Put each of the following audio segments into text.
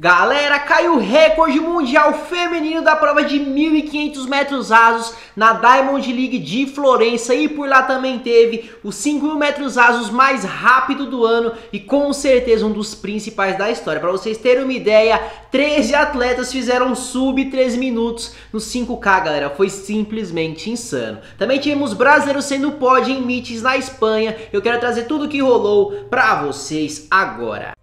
Galera, caiu o recorde mundial feminino da prova de 1.500 metros rasos na Diamond League de Florença e por lá também teve os 5.000 metros rasos mais rápido do ano e com certeza um dos principais da história. Para vocês terem uma ideia, 13 atletas fizeram sub 3 minutos no 5K, galera. Foi simplesmente insano. Também tivemos brasileiros sendo pódio em meets na Espanha. Eu quero trazer tudo o que rolou para vocês agora.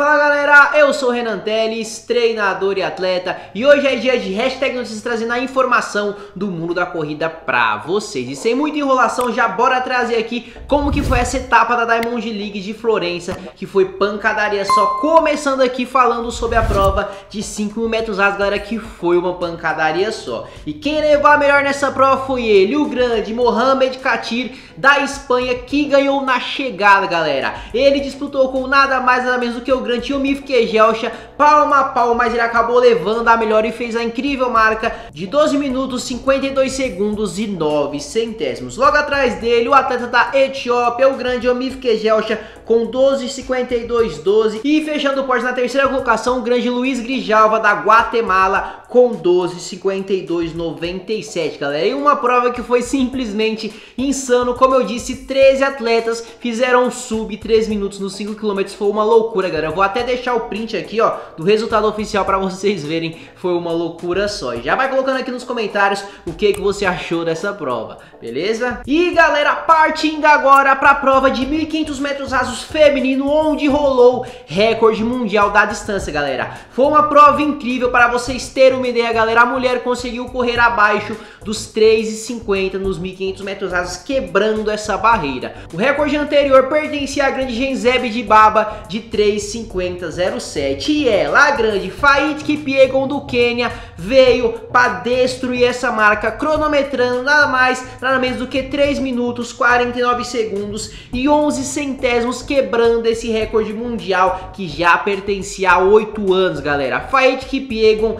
Fala galera, eu sou o Renan Teles, treinador e atleta e hoje é dia de Hashtag Notícias trazendo a informação do mundo da corrida pra vocês. E sem muita enrolação, já bora trazer aqui como que foi essa etapa da Diamond League de Florença, que foi pancadaria só, começando aqui falando sobre a prova de 5 mil metros rasos, galera, que foi uma pancadaria só. E quem levou a melhor nessa prova foi ele, o grande Mohamed Katir, da Espanha, que ganhou na chegada, galera. Ele disputou com nada mais nada menos do que o grande Yomif Kejelcha, palma a palma, mas ele acabou levando a melhor e fez a incrível marca de 12 minutos, 52 segundos e 9 centésimos. Logo atrás dele, o atleta da Etiópia, o grande Yomif Kejelcha, com 12,52,12. E fechando o pódio na terceira colocação, o grande Luiz Grijalva, da Guatemala, com 12,52,97, galera. E uma prova que foi simplesmente insano. Como eu disse, 13 atletas fizeram sub 3 minutos nos 5 km. Foi uma loucura, galera. Eu vou até deixar o print aqui, ó, do resultado oficial para vocês verem. Foi uma loucura só. Já vai colocando aqui nos comentários o que, que você achou dessa prova, beleza? E galera, partindo agora para a prova de 1.500 metros rasos feminino, onde rolou recorde mundial da distância, galera. Foi uma prova incrível para vocês terem uma ideia, galera. A mulher conseguiu correr abaixo dos 3,50 nos 1.500 metros rasos, quebrando essa barreira. O recorde anterior pertencia à grande Genzeb de Baba de 3,50,07. E ela, a grande Fait Kipiegon do Quênia, veio para destruir essa marca, cronometrando nada mais, nada menos do que 3 minutos, 49 segundos e 11 centésimos, quebrando esse recorde mundial que já pertencia a 8 anos, galera. Fait Kipiegon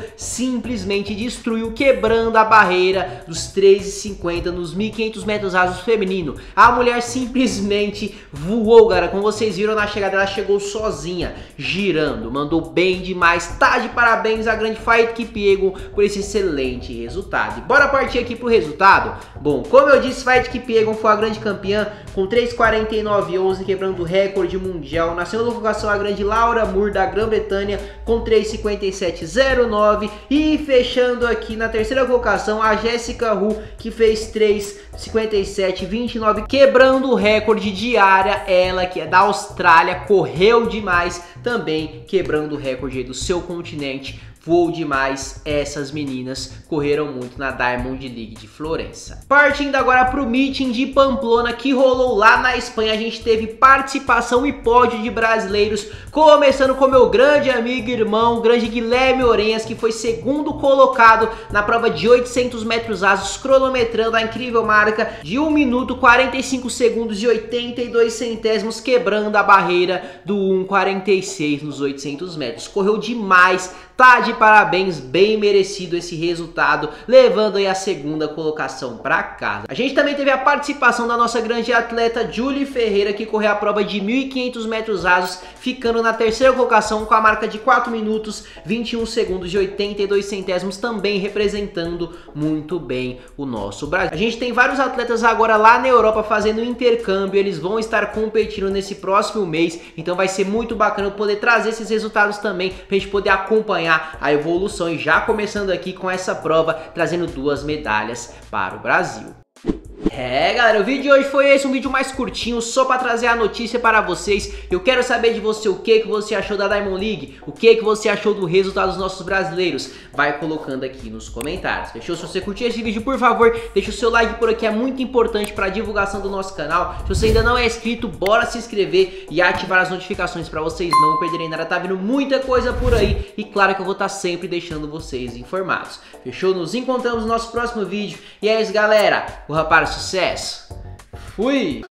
simplesmente destruiu, quebrando a barreira dos 3,50 nos 1.500 metros rasos feminino. A mulher simplesmente voou, galera. Como vocês viram na chegada, ela chegou sozinha, girando, mandou bem demais. Tá de parabéns a grande Fait Kipiegon por esse excelente resultado. E bora partir aqui pro resultado? Bom, como eu disse, Fight Kipiegon foi a grande campeã com 3,49,11, quebrando o recorde mundial. Na segunda colocação, a grande Laura Moore da Grã-Bretanha com 3,57,09. E fechando aqui na terceira colocação, a Jessica Hu, que fez 3,57,29, quebrando o recorde diária. Ela, que é da Austrália, correu demais, também quebrando o recorde do seu continente Voou demais, essas meninas correram muito na Diamond League de Florença. Partindo agora para o meeting de Pamplona que rolou lá na Espanha, a gente teve participação e pódio de brasileiros, começando com meu grande amigo e irmão, grande Guilherme Orenhas, que foi segundo colocado na prova de 800 metros rasos, cronometrando a incrível marca de 1 minuto 45 segundos e 82 centésimos, quebrando a barreira do 1,46 nos 800 metros. Correu demais, tá de de parabéns, bem merecido esse resultado, levando aí a segunda colocação para casa. A gente também teve a participação da nossa grande atleta Julie Ferreira, que correu a prova de 1.500 metros rasos, ficando na terceira colocação com a marca de 4 minutos, 21 segundos e 82 centésimos, também representando muito bem o nosso Brasil. A gente tem vários atletas agora lá na Europa fazendo intercâmbio, eles vão estar competindo nesse próximo mês, então vai ser muito bacana poder trazer esses resultados também, pra gente poder acompanhar a evolução e já começando aqui com essa prova, trazendo duas medalhas para o Brasil. É galera, o vídeo de hoje foi esse, um vídeo mais curtinho, só para trazer a notícia para vocês. Eu quero saber de você o que, que você achou da Diamond League, o que, que você achou do resultado dos nossos brasileiros. Vai colocando aqui nos comentários, fechou? Se você curtiu esse vídeo, por favor, deixa o seu like por aqui, é muito importante para a divulgação do nosso canal. Se você ainda não é inscrito, bora se inscrever e ativar as notificações para vocês não perderem nada. Tá vindo muita coisa por aí e claro que eu vou estar tá sempre deixando vocês informados. Fechou? Nos encontramos no nosso próximo vídeo. E é isso, galera. O rapaz sucesso. Fui!